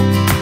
you